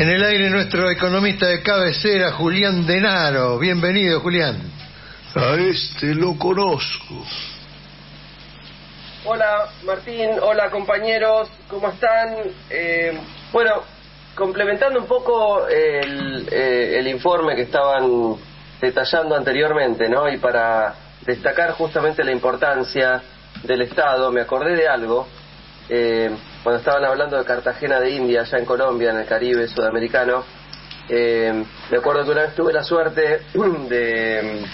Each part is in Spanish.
En el aire nuestro economista de cabecera, Julián Denaro. Bienvenido, Julián. A este lo conozco. Hola Martín, hola compañeros, ¿cómo están? Eh, bueno, complementando un poco el, eh, el informe que estaban detallando anteriormente, ¿no? Y para destacar justamente la importancia del Estado, me acordé de algo, eh, cuando estaban hablando de Cartagena de India, allá en Colombia, en el Caribe sudamericano, eh, me acuerdo que una vez tuve la suerte de,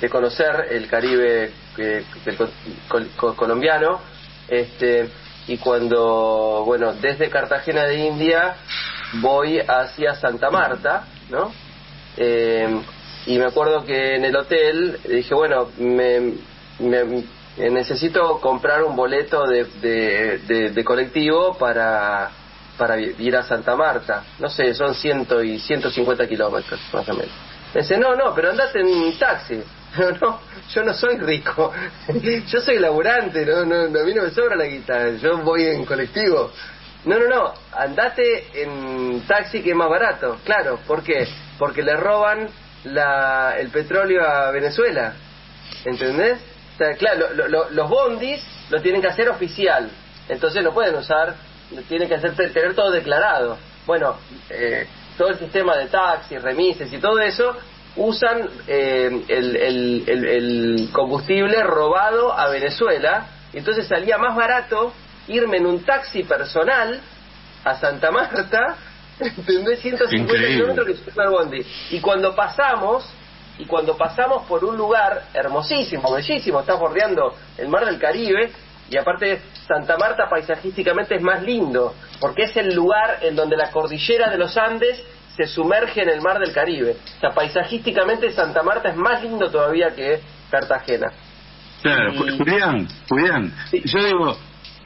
de, conocer el Caribe eh, del co- col- colombiano, este, y cuando, bueno, desde Cartagena de India voy hacia Santa Marta, ¿no? Eh, y me acuerdo que en el hotel dije, bueno, me, me- eh, necesito comprar un boleto de, de, colectivo para, para ir a Santa Marta. No sé, son ciento y 150 kilómetros, más o menos. Me dice, no, no, pero andate en taxi. Pero no, yo no soy rico. Yo soy laburante, no, no, no, a mí no me sobra la guita. Yo voy en colectivo. No, no, no, andate en taxi que es más barato. Claro, ¿por qué? Porque le roban la, el petróleo a Venezuela. ¿Entendés? Sea, claro, lo- lo- los bondis lo tienen que hacer oficial. Entonces no pueden usar, tienen que hacer, tener todo declarado. Bueno, eh, todo el sistema de taxis, remises y todo eso usan eh, el, el- el- el combustible robado a Venezuela. Entonces salía más barato irme en un taxi personal a Santa Marta, ¿entendés? 150 Increíble. kilómetros que bondi. Y cuando pasamos, y cuando pasamos por un lugar hermosísimo, bellísimo, está bordeando el mar del Caribe, y aparte Santa Marta paisajísticamente es más lindo, porque es el lugar en donde la cordillera de los Andes se sumerge en el mar del Caribe. O sea, paisajísticamente Santa Marta es más lindo todavía que Cartagena. Claro, Y- Julián, Julián, Sí. yo digo,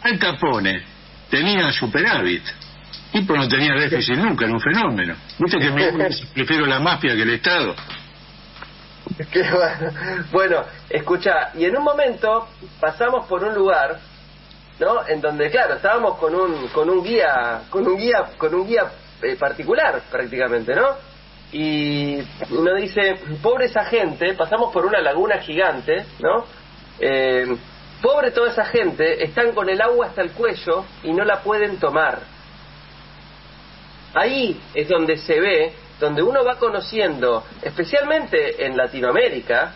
Al Capone tenía superávit. Tipo no tenía déficit nunca, era un fenómeno. Viste que me, prefiero la mafia que el Estado. Bueno. Bueno, escucha, y en un momento pasamos por un lugar, ¿no? En donde, claro, estábamos con un con un guía, con un guía, con un guía eh, particular, prácticamente, ¿no? Y uno dice, pobre esa gente, pasamos por una laguna gigante, ¿no? Eh, pobre toda esa gente, están con el agua hasta el cuello y no la pueden tomar. Ahí es donde se ve, donde uno va conociendo, especialmente en Latinoamérica,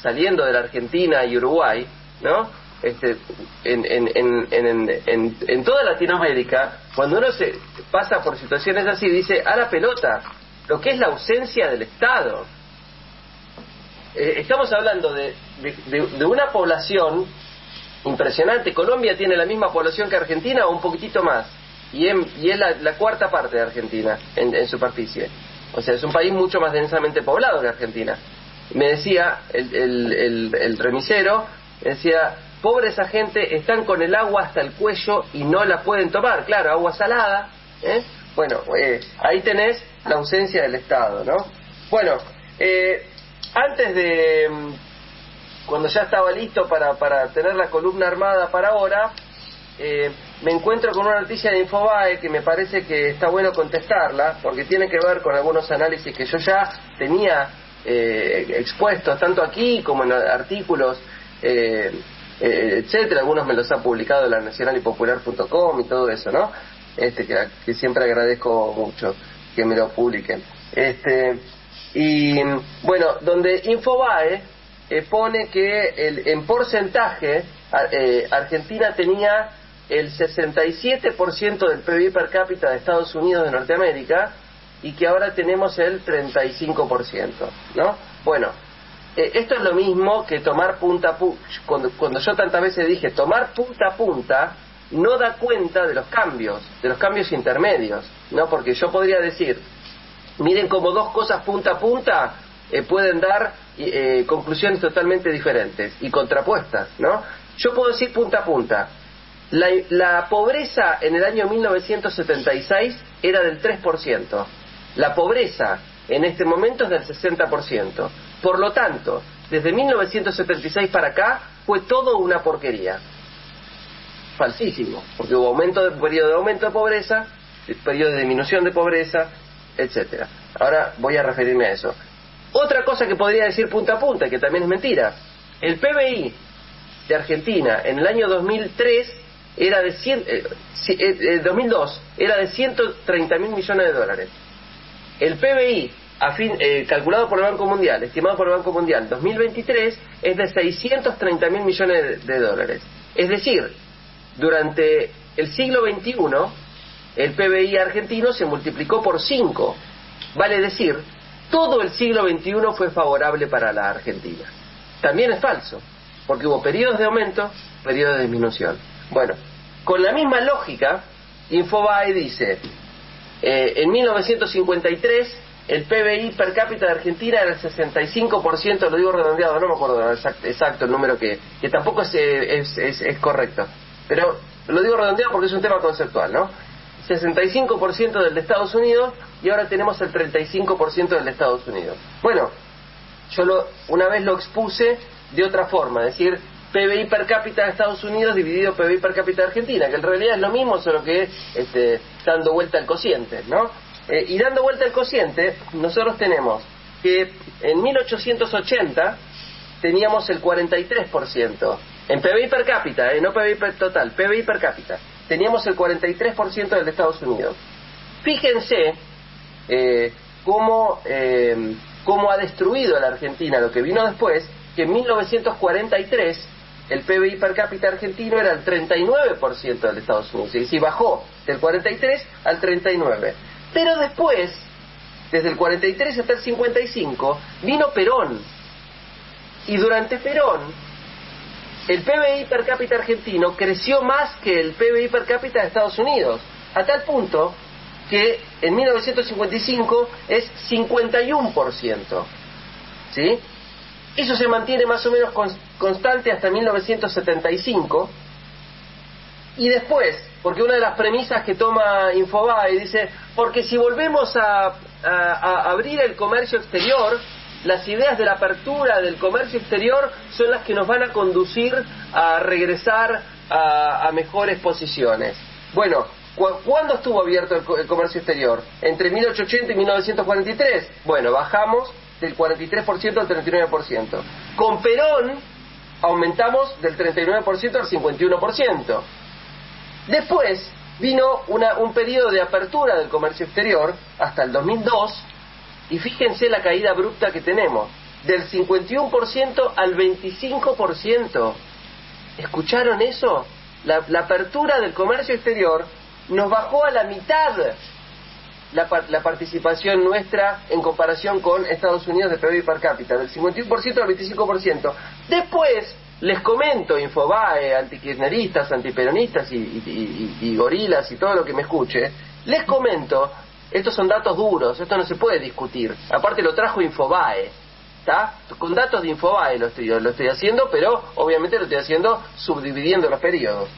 saliendo de la Argentina y Uruguay, ¿no? Este, en, en, en, en, toda Latinoamérica, cuando uno se pasa por situaciones así, dice, a la pelota, lo que es la ausencia del Estado. Eh, estamos hablando de, de, de- de una población impresionante. Colombia tiene la misma población que Argentina o un poquitito más. Y, en- y es la, la cuarta parte de Argentina en, en superficie. O sea, es un país mucho más densamente poblado que Argentina. Me decía el, el, el- el remisero, decía, pobre esa gente, están con el agua hasta el cuello y no la pueden tomar. Claro, agua salada. ¿eh? Bueno, eh, ahí tenés la ausencia del Estado, ¿no? Bueno, eh, antes de... mm, cuando ya estaba listo para, para tener la columna armada para ahora, eh, me encuentro con una noticia de Infobae que me parece que está bueno contestarla, porque tiene que ver con algunos análisis que yo ya tenía eh, expuestos, tanto aquí como en artículos, eh, eh, etcétera. Algunos me los ha publicado la nacional y popular.com y todo eso, ¿no? Este, que, siempre agradezco mucho que me lo publiquen. Este, y bueno, donde Infobae eh, pone que el, en porcentaje eh, Argentina tenía el 67% del PIB per cápita de Estados Unidos de Norteamérica y que ahora tenemos el 35%, ¿no? Bueno, eh, esto es lo mismo que tomar punta a punta. Cuando, yo tantas veces dije tomar punta a punta, no da cuenta de los cambios, de los cambios intermedios, ¿no? Porque yo podría decir, miren como dos cosas punta a punta eh, pueden dar eh, conclusiones totalmente diferentes y contrapuestas, ¿no? Yo puedo decir punta a punta. La, la pobreza en el año 1976 era del 3%. La pobreza en este momento es del 60%. Por lo tanto, desde 1976 para acá fue todo una porquería. Falsísimo, porque hubo aumento de, periodo de aumento de pobreza periodos de disminución de pobreza, etcétera. Ahora voy a referirme a eso. Otra cosa que podría decir punta a punta, que también es mentira, el PBI de Argentina en el año 2003 era de 100, eh, 2002 eh, eh, era de 130 mil millones de dólares. El PBI a eh, calculado por el Banco Mundial, estimado por el Banco Mundial, 2023 es de 630 mil millones de, de dólares. Es decir, durante el siglo XXI el PBI argentino se multiplicó por 5. Vale decir, todo el siglo XXI fue favorable para la Argentina. También es falso, porque hubo periodos de aumento, periodos de disminución. Bueno, con la misma lógica, Infobae dice, eh, en 1953 el PBI per cápita de Argentina era el 65%, lo digo redondeado, no me acuerdo exacto, el número que, que tampoco es, es, es correcto, pero lo digo redondeado porque es un tema conceptual, ¿no? 65% del de Estados Unidos y ahora tenemos el 35% del de Estados Unidos. Bueno, yo lo, una vez lo expuse de otra forma, es decir, PBI per cápita de Estados Unidos dividido PBI per cápita de Argentina, que en realidad es lo mismo, solo que este, dando vuelta al cociente, ¿no? Eh, y dando vuelta al cociente, nosotros tenemos que en 1880 teníamos el 43%, en PBI per cápita, eh, no PBI per total, PBI per cápita teníamos el 43% del de Estados Unidos. Fíjense eh, cómo, eh, cómo ha destruido la Argentina lo que vino después, que en 1943 el PBI per cápita argentino era el 39% del de Estados Unidos, y si bajó del 43 al 39. Pero después, desde el 43 hasta el 55, vino Perón. Y durante Perón, el PBI per cápita argentino creció más que el PBI per cápita de Estados Unidos, a tal punto que en 1955 es 51%. ¿Sí? Eso se mantiene más o menos constante hasta 1975. Y después, porque una de las premisas que toma Infobae dice, porque si volvemos a abrir el comercio exterior, las ideas de la apertura del comercio exterior son las que nos van a conducir a regresar a, mejores posiciones. Bueno, ¿cuándo estuvo abierto el, comercio exterior? Entre 1880 y 1943. Bueno, bajamos del 43% al 39%. Con Perón aumentamos del 39% al 51%. Después vino un periodo de apertura del comercio exterior hasta el 2002 y fíjense la caída abrupta que tenemos, del 51% al 25%. ¿Escucharon eso? La, apertura del comercio exterior nos bajó a la mitad la, la, participación nuestra en comparación con Estados Unidos de PIB per cápita, del 51% al 25%. Después, les comento, Infobae, antikirchneristas, antiperonistas y, y, y, gorilas y todo lo que me escuche, les comento estos son datos duros, esto no se puede discutir. Aparte lo trajo Infobae, ¿está? Con datos de Infobae lo estoy, lo estoy haciendo, pero obviamente lo estoy haciendo subdividiendo los periodos.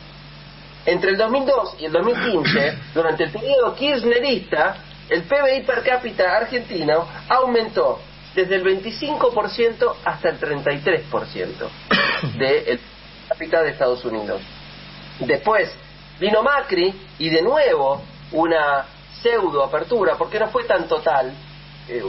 Entre el 2002 y el 2015, durante el periodo kirchnerista, el PBI per cápita argentino aumentó desde el 25% hasta el 33% del cápita de Estados Unidos. Después vino Macri y de nuevo una pseudo apertura, porque no fue tan total. Eh,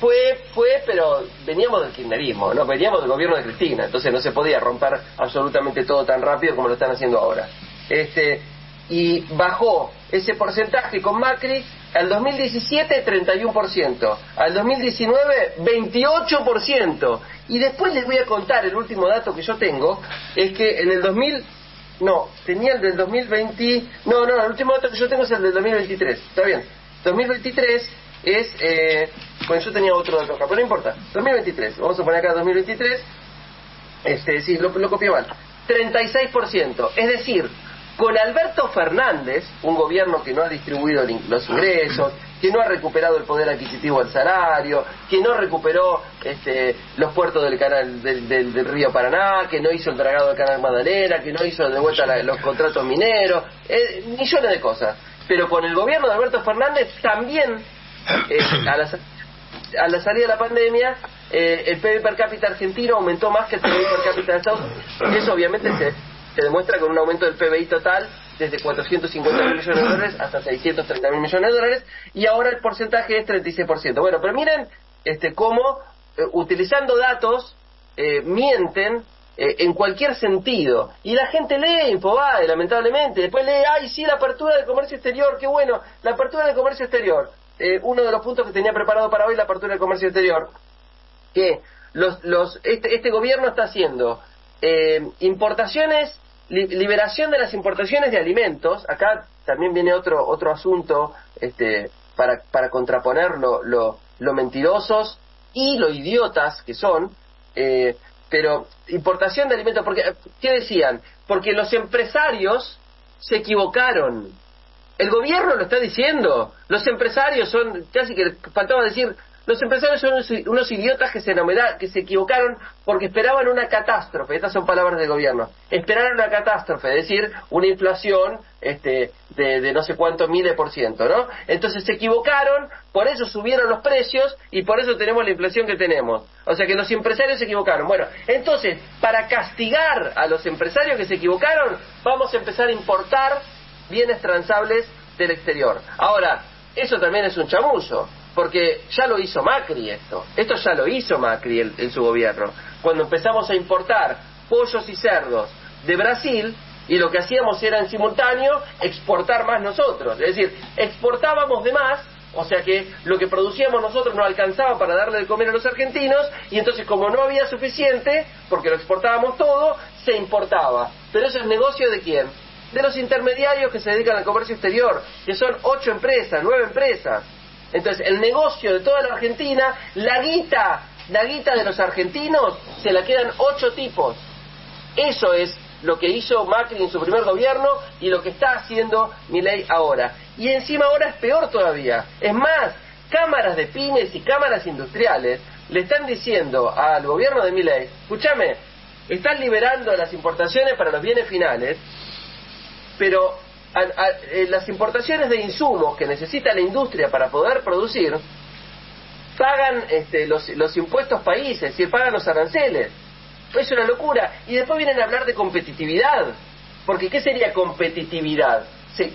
fue, fue, pero veníamos del kirchnerismo, no veníamos del gobierno de Cristina, entonces no se podía romper absolutamente todo tan rápido como lo están haciendo ahora. Este, y bajó ese porcentaje con Macri al 2017 31%, al 2019 28%. Y después les voy a contar el último dato que yo tengo, es que en el 2000 no, tenía el del 2020. No, no, el último dato que yo tengo es el del 2023. Está bien. 2023 es. Eh, bueno, yo tenía otro dato acá, pero no importa. 2023. Vamos a poner acá 2023. Este, sí, lo, lo copié mal. 36%. Es decir, con Alberto Fernández, un gobierno que no ha distribuido los ingresos, que no ha recuperado el poder adquisitivo del salario, que no recuperó este, los puertos del canal del, río Paraná, que no hizo el dragado del canal Magdalena, que no hizo de vuelta los contratos mineros, eh, millones de cosas. Pero con el gobierno de Alberto Fernández también, eh, a, la, salida de la pandemia, eh, el PIB per cápita argentino aumentó más que el PIB per cápita de Estados Unidos. Eso obviamente se se demuestra con un aumento del PBI total desde 450 mil millones de dólares hasta 630 mil millones de dólares, y ahora el porcentaje es 36%. Bueno, pero miren este, cómo, eh, utilizando datos, eh, mienten eh, en cualquier sentido. Y la gente lee Infobae, lamentablemente. Después lee, ay, sí, la apertura del comercio exterior, qué bueno, la apertura del comercio exterior. Eh, uno de los puntos que tenía preparado para hoy, la apertura del comercio exterior, que los, los, este, este gobierno está haciendo importaciones, liberación de las importaciones de alimentos. Acá también viene otro, otro asunto este, para, para contraponer lo, lo, lo mentirosos y lo idiotas que son. Eh, pero importación de alimentos, porque ¿qué decían? Porque los empresarios se equivocaron. El gobierno lo está diciendo. Los empresarios son, casi que faltaba decir, los empresarios son unos, idiotas que se, que se equivocaron porque esperaban una catástrofe. Estas son palabras del gobierno. Esperaron una catástrofe, es decir, una inflación este, de, no sé cuántos miles por ciento, ¿no? Entonces se equivocaron, por eso subieron los precios y por eso tenemos la inflación que tenemos. O sea que los empresarios se equivocaron. Bueno, entonces, para castigar a los empresarios que se equivocaron, vamos a empezar a importar bienes transables del exterior. Ahora, eso también es un chamullo porque ya lo hizo Macri esto, esto ya lo hizo Macri en, su gobierno. Cuando empezamos a importar pollos y cerdos de Brasil, y lo que hacíamos era en simultáneo exportar más nosotros, es decir, exportábamos de más, o sea que lo que producíamos nosotros no alcanzaba para darle de comer a los argentinos, y entonces como no había suficiente, porque lo exportábamos todo, se importaba. Pero eso es negocio de quién? De los intermediarios que se dedican al comercio exterior, que son ocho empresas, nueve empresas. Entonces, el negocio de toda la Argentina, la guita, la guita de los argentinos, se la quedan ocho tipos. Eso es lo que hizo Macri en su primer gobierno y lo que está haciendo Milei ahora. Y encima ahora es peor todavía. Es más, cámaras de pines y cámaras industriales le están diciendo al gobierno de Milei, escúchame, están liberando las importaciones para los bienes finales, pero eh, las importaciones de insumos que necesita la industria para poder producir pagan este, los, los impuestos países, y pagan los aranceles. Es una locura. Y después vienen a hablar de competitividad. Porque ¿qué sería competitividad?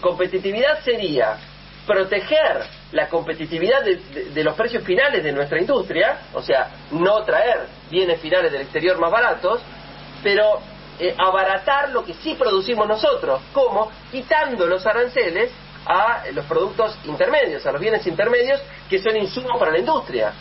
competitividad sería proteger la competitividad de, los precios finales de nuestra industria, o sea, no traer bienes finales del exterior más baratos, pero eh, abaratar lo que sí producimos nosotros. ¿Cómo? Quitando los aranceles a los productos intermedios, a los bienes intermedios que son insumos para la industria.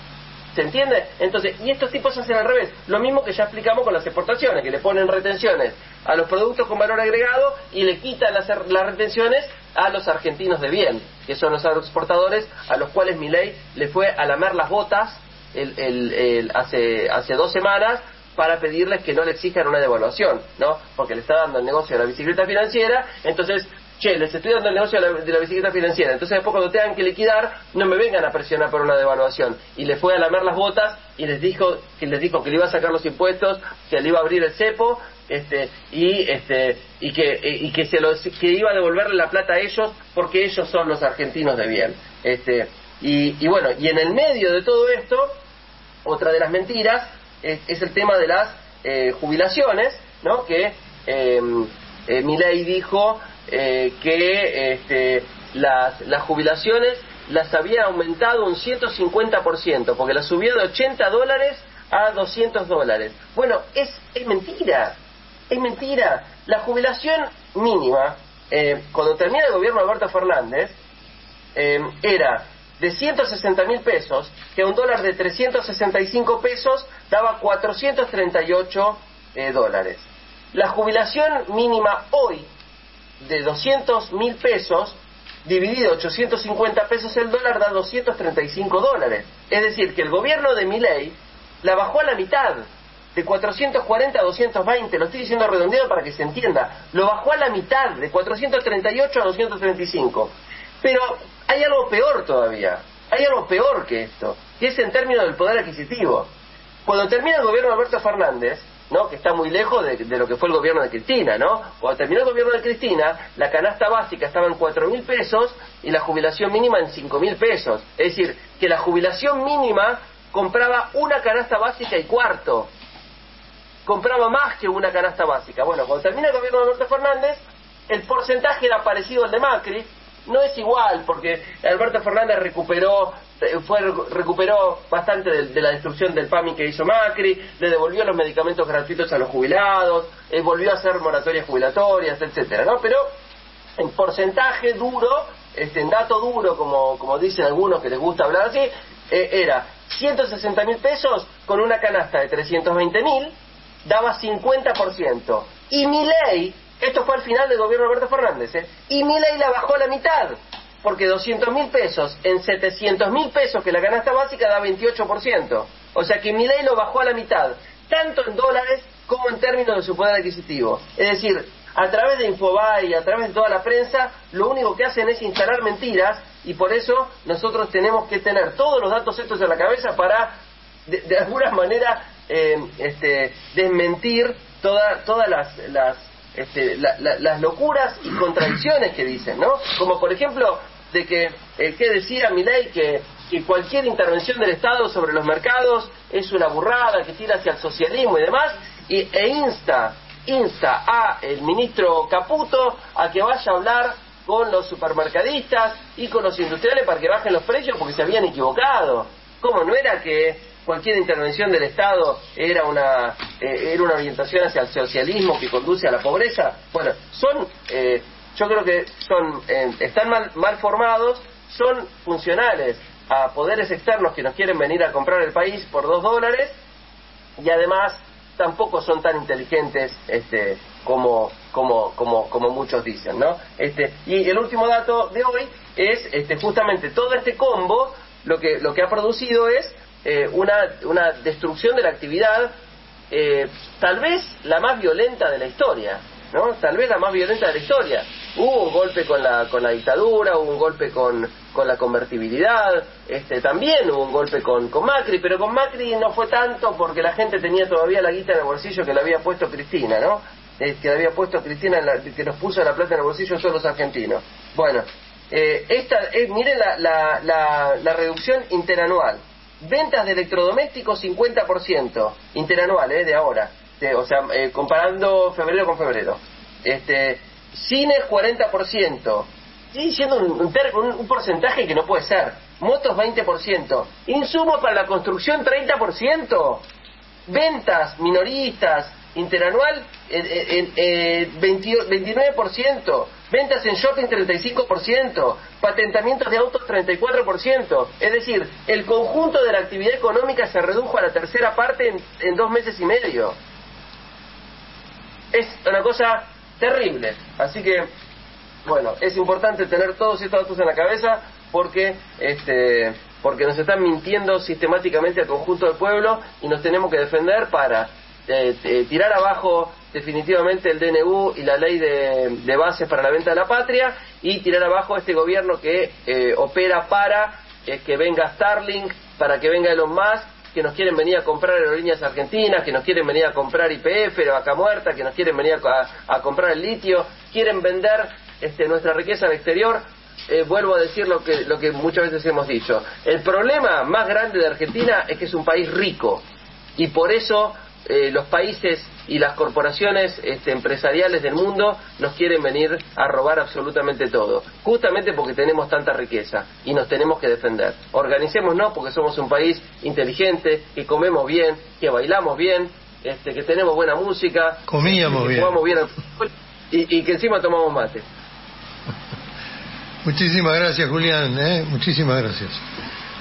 ¿Se entiende? Entonces, y estos tipos hacen al revés. Lo mismo que ya explicamos con las exportaciones, que le ponen retenciones a los productos con valor agregado y le quitan las, las retenciones a los argentinos de bien, que son los agroexportadores, a los cuales mi ley le fue a lamer las botas el, el, hace, hace dos semanas para pedirles que no le exijan una devaluación, ¿no? Porque le está dando el negocio a la bicicleta financiera, entonces, che, les estoy dando el negocio de la bicicleta financiera, entonces después cuando tengan que liquidar, no me vengan a presionar por una devaluación. Y le fue a lamer las botas y les dijo que les dijo que le iba a sacar los impuestos, que le iba a abrir el cepo, este, y este, y que, y que se los, que iba a devolverle la plata a ellos porque ellos son los argentinos de bien. Este, y, y bueno, y en el medio de todo esto, otra de las mentiras es, el tema de las eh, jubilaciones, ¿no? Que eh, eh Milei dijo eh, que este, las, las jubilaciones las había aumentado un 150%, porque las subió de 80 dólares a 200 dólares. Bueno, es, es mentira, es mentira. La jubilación mínima, cuando termina el gobierno de Alberto Fernández, era de 160 mil pesos, que un dólar de 365 pesos daba 438 eh, dólares. La jubilación mínima hoy de 200 mil pesos, dividido 850 pesos el dólar, da 235 dólares. Es decir, que el gobierno de Miley la bajó a la mitad, de 440 a 220, lo estoy diciendo redondeado para que se entienda, lo bajó a la mitad, de 438 a 235. Pero hay algo peor todavía, hay algo peor que esto, y es en términos del poder adquisitivo. Cuando termina el gobierno de Alberto Fernández, ¿no? que está muy lejos de, lo que fue el gobierno de Cristina, ¿no? Cuando terminó el gobierno de Cristina, la canasta básica estaba en cuatro mil pesos y la jubilación mínima en cinco mil pesos. Es decir, que la jubilación mínima compraba una canasta básica y cuarto. Compraba más que una canasta básica. Bueno, cuando termina el gobierno de Alberto Fernández, el porcentaje era parecido al de Macri, no es igual, porque Alberto Fernández recuperó eh, fue recuperó bastante de, la destrucción del PAMI que hizo Macri, le devolvió los medicamentos gratuitos a los jubilados, eh, volvió a hacer moratorias jubilatorias, etcétera, ¿no? Pero en porcentaje duro, este, en dato duro, como, como dicen algunos que les gusta hablar así, eh, era 160 mil pesos con una canasta de 320 mil, daba 50%. Y mi ley, esto fue al final del gobierno de Alberto Fernández, ¿eh? y mi ley la bajó a la mitad, porque 200 mil pesos en 700 mil pesos, que la canasta básica da 28%. O sea que mi ley lo bajó a la mitad, tanto en dólares como en términos de su poder adquisitivo. Es decir, a través de Infobae y a través de toda la prensa, lo único que hacen es instalar mentiras y por eso nosotros tenemos que tener todos los datos estos en la cabeza para, de, alguna manera, eh, este, desmentir toda, todas las, las, este, las locuras y contradicciones que dicen, ¿no? Como por ejemplo, de que, eh, que decía Milei que, que cualquier intervención del Estado sobre los mercados es una burrada, que tira hacia el socialismo y demás, y, e insta, insta a el ministro Caputo a que vaya a hablar con los supermercadistas y con los industriales para que bajen los precios porque se habían equivocado. ¿Cómo no era que cualquier intervención del Estado era una eh, era una orientación hacia el socialismo que conduce a la pobreza? Bueno, son eh, yo creo que son eh, están mal, mal formados, son funcionales a poderes externos que nos quieren venir a comprar el país por dos dólares y además tampoco son tan inteligentes este, como, como, como, como muchos dicen, ¿no? Este, y el último dato de hoy es este, justamente todo este combo lo que, lo que ha producido es eh, una, una destrucción de la actividad eh, tal vez la más violenta de la historia, ¿no? Tal vez la más violenta de la historia. Hubo un golpe con la, con la dictadura, hubo un golpe con, con la convertibilidad, este, también hubo un golpe con, con Macri, pero con Macri no fue tanto porque la gente tenía todavía la guita en el bolsillo que le había puesto Cristina, ¿no? Eh, que había puesto Cristina, que nos puso la plata en el bolsillo todos los argentinos. Bueno, eh, esta, eh, miren la, la, la, la reducción interanual. Ventas de electrodomésticos 50% interanual, ¿eh? De ahora. o sea, eh, comparando febrero con febrero. Este, cines 40%. Sigue siendo un, porcentaje que no puede ser. Motos 20%. Insumos para la construcción 30%. Ventas minoristas interanual eh, eh, 29%. Ventas en shopping 35%. Patentamientos de autos 34%. Es decir, el conjunto de la actividad económica se redujo a la tercera parte en, en dos meses y medio. Es una cosa terrible. Así que, bueno, es importante tener todos estos datos en la cabeza porque, este, porque nos están mintiendo sistemáticamente al conjunto del pueblo y nos tenemos que defender para eh, eh, tirar abajo definitivamente el DNU y la ley de, bases para la venta de la patria y tirar abajo este gobierno que eh, opera para que venga Starlink, para que venga Elon Musk que nos quieren venir a comprar aerolíneas argentinas, que nos quieren venir a comprar IPF, la vaca muerta, que nos quieren venir a, comprar el litio, quieren vender este, nuestra riqueza al exterior. Eh, vuelvo a decir lo que, lo que muchas veces hemos dicho. El problema más grande de Argentina es que es un país rico y por eso eh, los países y las corporaciones este, empresariales del mundo nos quieren venir a robar absolutamente todo, justamente porque tenemos tanta riqueza y nos tenemos que defender. Organicémonos porque somos un país inteligente, que comemos bien, que bailamos bien, este, que tenemos buena música, Comíamos que jugamos bien y, y que encima tomamos mate. Muchísimas gracias, Julián. ¿eh? Muchísimas gracias.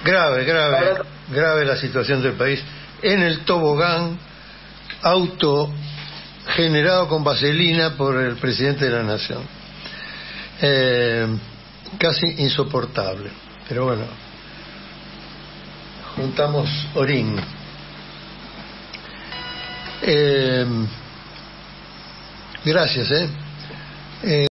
Grave, grave, grave la situación del país. En el tobogán auto generado con vaselina por el presidente de la nación. Eh, casi insoportable. Pero bueno, juntamos orín. Eh, gracias, ¿eh? eh